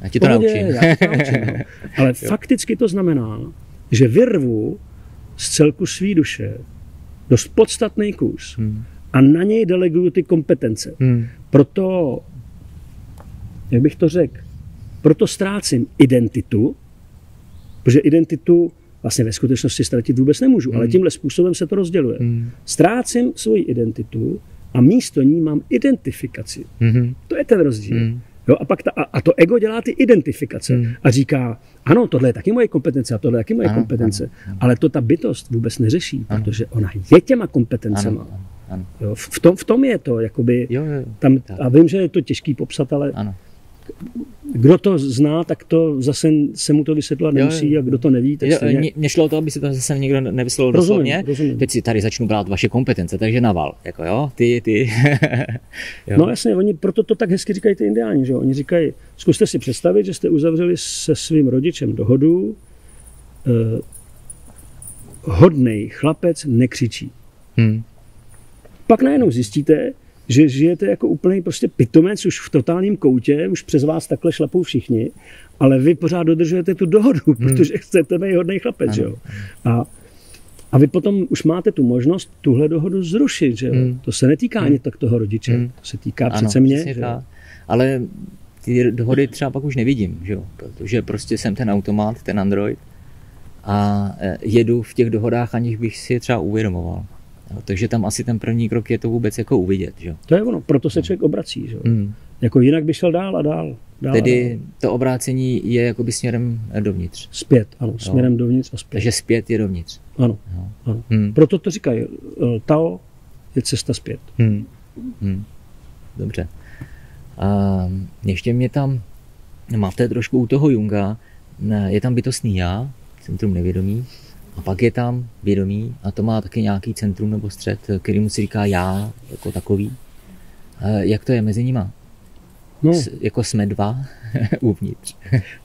já ti to pohodě, naučím. Já to naučím no. Ale fakticky to znamená, že vyrvu z celku svý duše dost podstatný kus hmm. a na něj deleguju ty kompetence. Hmm. Proto, jak bych to řekl, proto ztrácím identitu, protože identitu vlastně ve skutečnosti ztratit vůbec nemůžu, hmm. ale tímhle způsobem se to rozděluje. Hmm. Ztrácím svoji identitu a místo ní mám identifikaci. Hmm. To je ten rozdíl. Hmm. Jo, a, pak ta, a, a to ego dělá ty identifikace hmm. a říká, ano, tohle je taky moje kompetence a tohle je taky moje ano, kompetence, ano, ano. ale to ta bytost vůbec neřeší, ano. protože ona je těma kompetencema. Ano, ano. Jo, v, tom, v tom je to, jakoby, jo, jo, tam, a vím, že je to těžký popsat, ale ano kdo to zná, tak to zase se mu to vysvětlovat nemusí jo, a kdo to neví, tak jo, stejně... Mě šlo o to, aby se to zase někdo nevyslovil doslovně. Rozumím. Teď si tady začnu brát vaše kompetence, takže naval. Jako jo, ty, ty. jo. No jasně, oni proto to tak hezky říkají ty indiáni, že Oni říkají, zkuste si představit, že jste uzavřeli se svým rodičem dohodu, eh, hodnej chlapec nekřičí. Hmm. Pak najednou zjistíte, že žijete jako úplný prostě pitomec už v totálním koutě, už přes vás takhle šlapou všichni, ale vy pořád dodržujete tu dohodu, hmm. protože chcete být hodný chlapec, ano. jo. A, a vy potom už máte tu možnost tuhle dohodu zrušit, že jo. Hmm. To se netýká hmm. ani tak toho rodiče, hmm. to se týká ano, přece mě. Že jo? Ale ty dohody třeba pak už nevidím, že jo? protože prostě jsem ten automat, ten Android a e, jedu v těch dohodách, aniž bych si je třeba uvědomoval. Jo, takže tam asi ten první krok je to vůbec jako uvidět. Že? To je ono, proto se člověk obrací. Že? Hmm. Jako jinak by šel dál a dál. dál Tedy a dál. to obrácení je jakoby směrem dovnitř. Zpět, ano, jo. směrem dovnitř a zpět. Takže zpět je dovnitř. Ano, jo. ano. Hmm. Proto to říkají, eh, Tao je cesta zpět. Hmm. Hmm. Dobře. A ještě mě tam, máte trošku u toho Junga, je tam bytostný já, centrum nevědomí, a pak je tam vědomí a to má taky nějaký centrum nebo střed, který mu si říká já jako takový. Jak to je mezi nima? No. S, jako jsme dva uvnitř.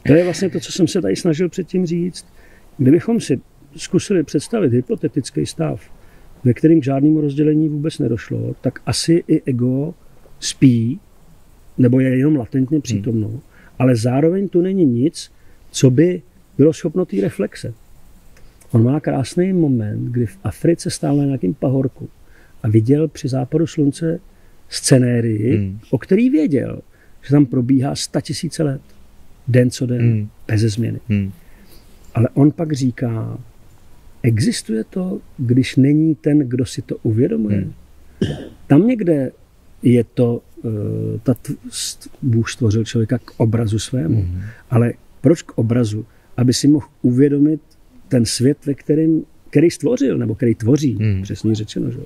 to je vlastně to, co jsem se tady snažil předtím říct. Kdybychom si zkusili představit hypotetický stav, ve kterým k žádnému rozdělení vůbec nedošlo, tak asi i ego spí, nebo je jenom latentně hmm. přítomnou, hmm. ale zároveň tu není nic, co by bylo schopno té reflexe. On má krásný moment, kdy v Africe stál na nějakém pahorku a viděl při západu slunce scenérii, hmm. o který věděl, že tam probíhá sta tisíce let, den co den, hmm. bez změny. Hmm. Ale on pak říká, existuje to, když není ten, kdo si to uvědomuje. Hmm. Tam někde je to, uh, ta, Bůh stvořil člověka k obrazu svému. Hmm. Ale proč k obrazu? Aby si mohl uvědomit ten svět, ve kterém, který stvořil, nebo který tvoří, hmm. přesně řečeno. Že?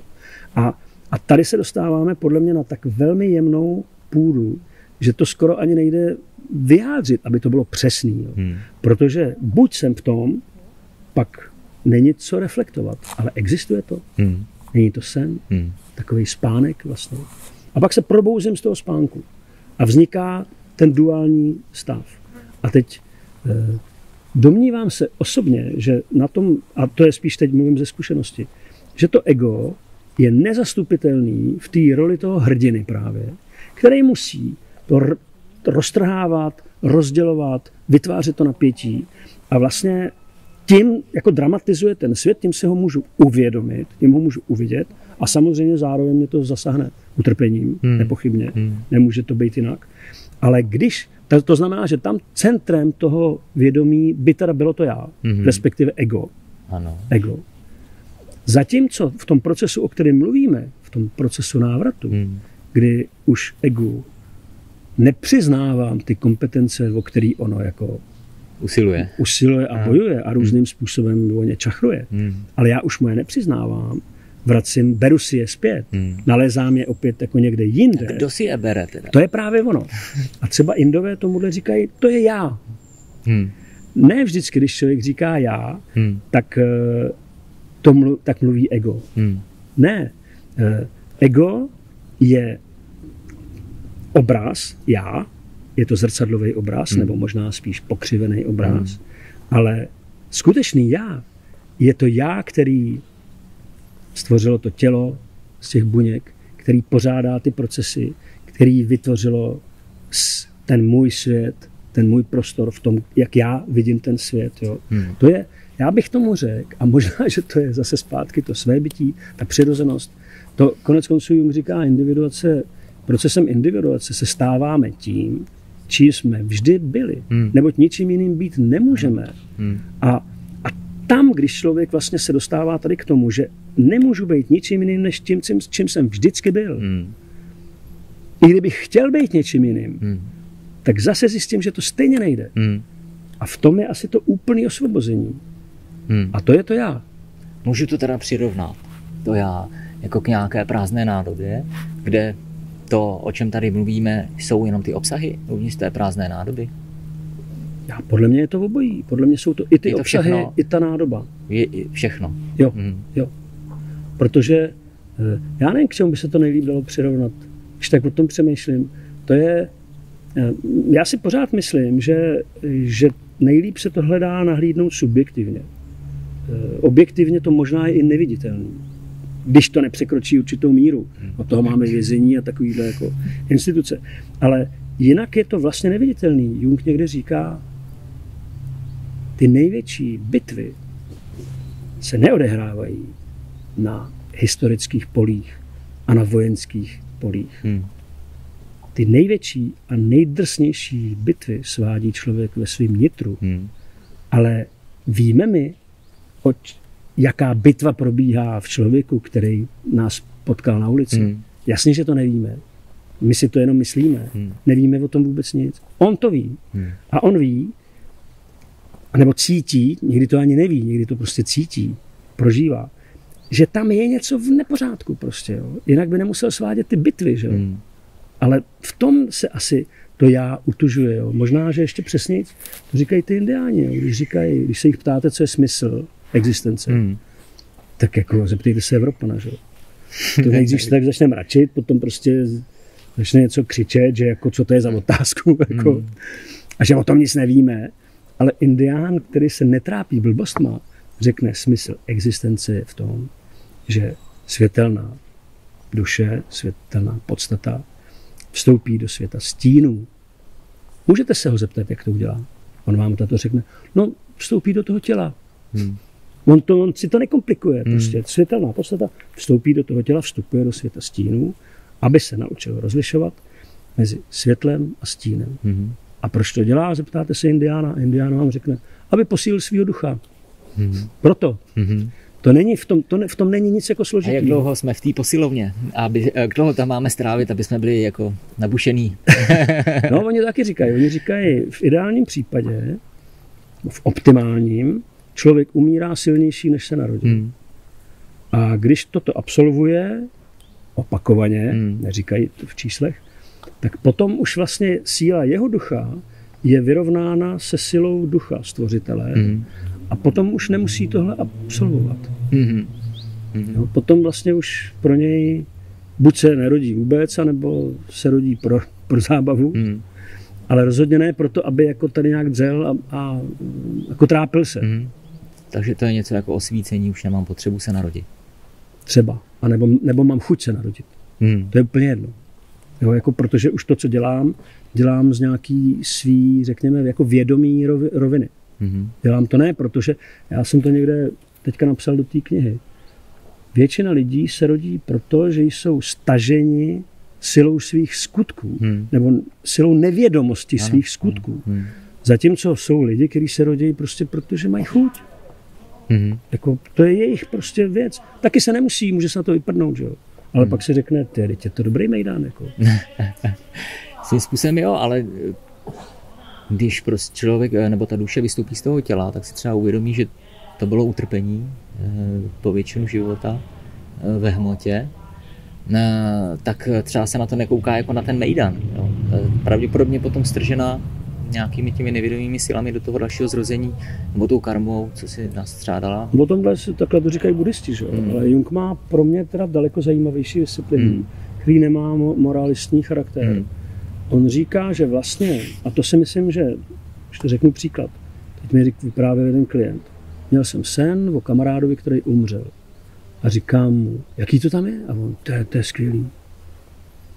A, a tady se dostáváme podle mě na tak velmi jemnou půdu, že to skoro ani nejde vyjádřit, aby to bylo přesný. Hmm. Protože buď jsem v tom, pak není co reflektovat, ale existuje to. Hmm. Není to sen, hmm. takový spánek vlastně. A pak se probouzím z toho spánku a vzniká ten duální stav. A teď eh, Domnívám se osobně, že na tom, a to je spíš teď mluvím ze zkušenosti, že to ego je nezastupitelný v té roli toho hrdiny právě, který musí to roztrhávat, rozdělovat, vytvářet to napětí a vlastně tím jako dramatizuje ten svět, tím se ho můžu uvědomit, tím ho můžu uvidět a samozřejmě zároveň mě to zasahne utrpením, hmm. nepochybně, hmm. nemůže to být jinak. Ale když to, to znamená, že tam centrem toho vědomí by teda bylo to já, mm-hmm. respektive ego. Ano. Ego. Zatímco v tom procesu, o kterém mluvíme, v tom procesu návratu, mm. kdy už ego nepřiznávám ty kompetence, o který ono jako Usiluje. usiluje a Hmm. bojuje a různým způsobem o ně čachruje. Hmm. Ale já už moje nepřiznávám, vracím, beru si je zpět, Hmm. nalézám je opět jako někde jinde. Kdo si je bere teda? To je právě ono. A třeba Indové tomuhle říkají, to je já. Hmm. Ne vždycky, když člověk říká já, Hmm. tak, eh, to mlu, tak mluví ego. Hmm. Ne. Eh, Ego je obraz, já, je to zrcadlový obraz, Hmm. nebo možná spíš pokřivený obraz, ale skutečný já je to já, který stvořilo to tělo z těch buněk, který pořádá ty procesy, který vytvořilo ten můj svět, ten můj prostor v tom, jak já vidím ten svět. Jo. Hmm. To je, já bych tomu řekl, a možná, že to je zase zpátky to své bytí, ta přirozenost. To konec konců Jung říká, individuace, procesem individuace se stáváme tím, čím jsme vždy byli. Hmm. Neboť ničím jiným být nemůžeme. Hmm. A tam, když člověk vlastně se dostává tady k tomu, že nemůžu být ničím jiným, než tím, čím, čím jsem vždycky byl. Hmm. I kdybych chtěl být něčím jiným, Hmm. tak zase zjistím, že to stejně nejde. Hmm. A v tom je asi to úplné osvobození. Hmm. A to je to já. Můžu to teda přirovnat, to já, jako k nějaké prázdné nádobě, kde to, o čem tady mluvíme, jsou jenom ty obsahy uvnitř té prázdné nádoby. Já, podle mě je to obojí. Podle mě jsou to i ty Je to obsahy, všechno. i ta nádoba. Je, je všechno. Jo, Hmm. jo. Protože eh, já nevím, k čemu by se to nejlíp dalo přirovnat. Když tak o tom přemýšlím, to je, eh, já si pořád myslím, že, že nejlíp se to hledá nahlídnout subjektivně. Eh, Objektivně to možná je i neviditelný. Když to nepřekročí určitou míru. Od toho máme vězení a takovýhle jako instituce. Ale jinak je to vlastně neviditelný. Jung někde říká, ty největší bitvy se neodehrávají na historických polích a na vojenských polích. Hmm. Ty největší a nejdrsnější bitvy svádí člověk ve svém nitru, Hmm. ale víme my, oč, jaká bitva probíhá v člověku, který nás potkal na ulici. Hmm. Jasně, že to nevíme. My si to jenom myslíme. Hmm. Nevíme o tom vůbec nic. On to ví. Hmm. A on ví, nebo cítí, někdy to ani neví, někdy to prostě cítí, prožívá, že tam je něco v nepořádku prostě. Jo. Jinak by nemusel svádět ty bitvy. Že? jo. Hmm. Ale v tom se asi to já utužuje. Jo. Možná, že ještě přesněji to říkají ty indiáni. Jo. Když, říkají, když se jich ptáte, co je smysl existence, Hmm. tak jako zeptejte se Evropana. Že? jo. To nejdřív se tak začne mračit, potom prostě začne něco křičet, že jako co to je za otázku. Jako, Hmm. a že o tom nic nevíme. Ale indián, který se netrápí blbostma, řekne smysl existence je v tom, že světelná duše, světelná podstata vstoupí do světa stínů. Můžete se ho zeptat, jak to udělá. On vám tato řekne, no vstoupí do toho těla. Hmm. On, to, on si to nekomplikuje. Hmm. Prostě světelná podstata vstoupí do toho těla, vstupuje do světa stínů, aby se naučil rozlišovat mezi světlem a stínem. Hmm. A proč to dělá? Zeptáte se Indiána a Indián vám řekne, aby posílil svého ducha. Hmm. Proto. Hmm. To není v tom, to ne, v tom není nic jako A jak složitý. dlouho jsme v té posilovně? Aby, jak dlouho tam máme strávit, aby jsme byli jako nabušený? No, oni taky říkají. Oni říkají, v ideálním případě, v optimálním, člověk umírá silnější, než se narodil. Hmm. A když toto absolvuje opakovaně, Hmm. neříkají to v číslech, tak potom už vlastně síla jeho ducha je vyrovnána se silou ducha stvořitele Hmm. a potom už nemusí tohle absolvovat. Hmm. Hmm. Jo, potom vlastně už pro něj buď se nerodí vůbec, anebo se rodí pro, pro zábavu, Hmm. ale rozhodně ne proto, aby jako tady nějak dřel a, a jako trápil se. Hmm. Takže to je něco jako osvícení, už nemám potřebu se narodit. Třeba. A nebo, nebo mám chuť se narodit. Hmm. To je úplně jedno. Jo, jako protože už to, co dělám, dělám z nějaký svý, řekněme, jako vědomí rovi- roviny. Hmm. Dělám to ne, protože já jsem to někde teďka napsal do té knihy. Většina lidí se rodí proto, že jsou staženi silou svých skutků, Hmm. nebo silou nevědomosti Ano, svých skutků. Hmm. Zatímco jsou lidi, kteří se rodí prostě proto, že mají chuť. Hmm. Jako, to je jejich prostě věc. Taky se nemusí, může se na to vyprdnout, že jo. Ale Hmm. pak se řekne, ty, teď je to dobrý mejdán, jako. Svým způsobem jo, ale eh, když prostě člověk eh, nebo ta duše vystoupí z toho těla, tak si třeba uvědomí, že to bylo utrpení eh, po většinu života ve hmotě, tak třeba se na to nekouká jako na ten mejdan. Jo. Pravděpodobně potom stržena nějakými těmi nevědomými silami do toho dalšího zrození, nebo tou karmou, co si nás střádala. O tomhle takhle to říkají buddhisti, že? Hmm. ale Jung má pro mě teda daleko zajímavější disciplínu, hmm. který nemá moralistní charakter. Hmm. On říká, že vlastně, a to si myslím, že, když to řeknu příklad, teď mi vyprávěl jeden klient, měl jsem sen o kamarádovi, který umřel. A říkám mu, jaký to tam je? A on, to je, to je skvělý.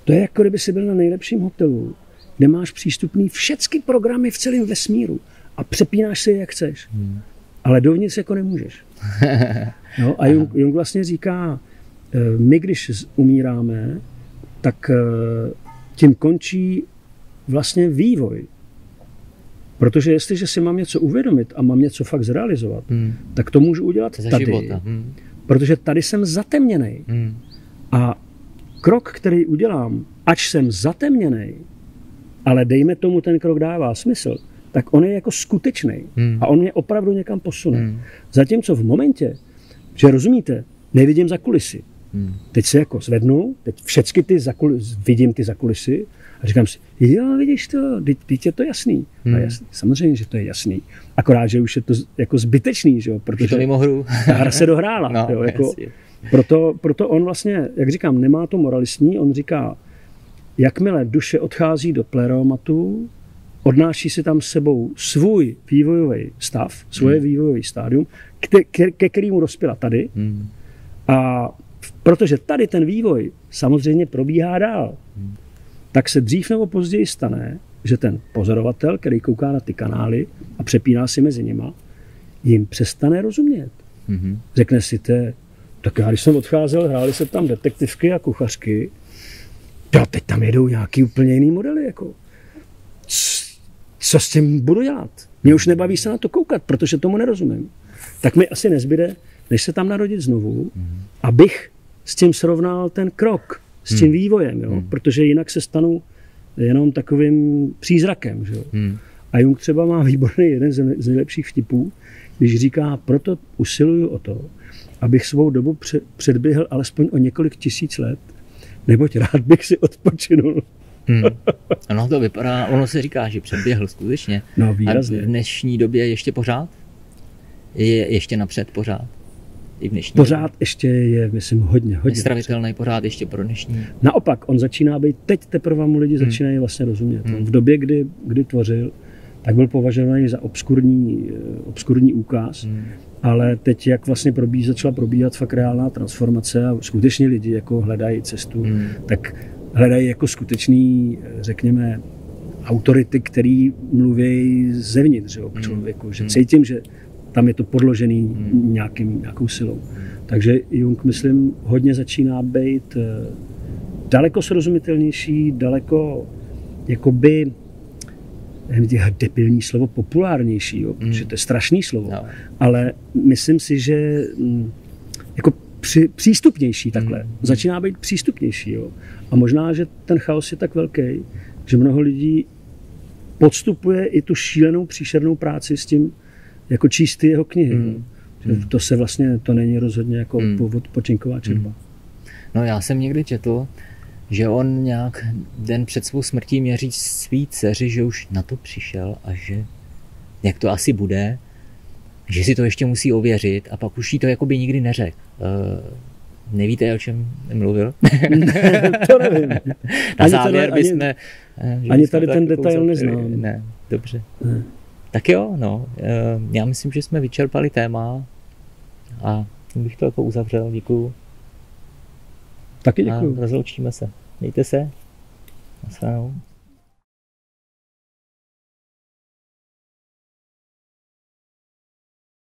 To je jako kdyby si byl na nejlepším hotelu, kde máš přístupný všechny programy v celém vesmíru a přepínáš si je, jak chceš. Hmm. Ale dovnitř jako nemůžeš. No, a Jung, Jung vlastně říká, eh, my když umíráme, tak eh, tím končí vlastně vývoj. Protože jestliže si mám něco uvědomit a mám něco fakt zrealizovat, hmm. tak to můžu udělat Za tady. Hmm. Protože tady jsem zatemněný. Hmm. A krok, který udělám, ač jsem zatemněný, ale dejme tomu, ten krok dává smysl, tak on je jako skutečný hmm. a on mě opravdu někam posune. Hmm. Zatímco v momentě, že rozumíte, nevidím za kulisy, Hmm. Teď se jako zvednu, teď všechny ty za kulisy, vidím ty za kulisy a říkám si, jo, vidíš to, teď, teď je to jasný. Hmm. A jasný. Samozřejmě, že to je jasný. Akorát, že už je to jako zbytečný, že jo, protože to mimo hru. ta hra se dohrála. no, jo, jako, proto, proto on vlastně, jak říkám, nemá to moralistní, on říká, jakmile duše odchází do pleromatu, odnáší si tam s sebou svůj vývojový stav, svoje hmm. vývojový stádium, ke, ke, ke kterému dospěla tady. Hmm. A Protože tady ten vývoj samozřejmě probíhá dál. Tak se dřív nebo později stane, že ten pozorovatel, který kouká na ty kanály a přepíná si mezi nima, jim přestane rozumět. Mm-hmm. Řekne si, te, tak já když jsem odcházel, hráli se tam detektivky a kuchařky, jo, teď tam jedou nějaký úplně jiný modely. Jako. Co s tím budu dělat? Mě už nebaví se na to koukat, protože tomu nerozumím. Tak mi asi nezbyde, než se tam narodit znovu, mm-hmm. abych s tím srovnal ten krok, s tím hmm. vývojem, jo? Hmm. protože jinak se stanu jenom takovým přízrakem. Že jo? Hmm. A Jung třeba má výborný jeden z nejlepších vtipů, když říká, proto usiluju o to, abych svou dobu předběhl alespoň o několik tisíc let, neboť rád bych si odpočinul. Hmm. Ano, to vypadá, ono se říká, že předběhl skutečně. No, výrazně. A v dnešní době ještě pořád? Je ještě napřed pořád? i v dnešní Pořád době. ještě je, myslím, hodně, hodně. Nestravitelný pořád ještě pro dnešní. Naopak, on začíná být, teď teprve mu lidi hmm. začínají vlastně rozumět. Hmm. V době, kdy, kdy tvořil, tak byl považovaný za obskurní, eh, obskurní úkaz, hmm. Ale teď, jak vlastně probí, začala probíhat fakt reálná transformace a skutečně lidi jako hledají cestu, hmm. tak hledají jako skutečný, řekněme, autority, který mluví zevnitř k hmm. člověku. Že hmm. cítím, že tam je to podložený hmm. nějakým, nějakou silou. Takže Jung, myslím, hodně začíná být eh, daleko srozumitelnější, daleko jakoby nevím, debilní slovo populárnější, jo, protože to je strašný slovo, no. ale myslím si, že mm, jako při, přístupnější takhle. Mm. Začíná být přístupnější. Jo. A možná, že ten chaos je tak velký, že mnoho lidí podstupuje i tu šílenou příšernou práci s tím, jako číst ty jeho knihy. Mm. Mm. To se vlastně, to není rozhodně jako mm. počinková četba. Mm. No já jsem někdy četl, že on nějak den před svou smrtí měří svý dceři, že už na to přišel a že jak to asi bude, že si to ještě musí ověřit a pak už jí to jakoby nikdy neřekl. Uh, nevíte, o čem mluvil? to nevím. Na ani závěr tady, bychom... Ani, ani tady ten detail neznám. Ne, dobře. Ne. Tak jo, no, eh, já myslím, že jsme vyčerpali téma a bych to jako uzavřel, děkuju. Taky děkuju. A rozloučíme se. Mějte se. Naschledanou.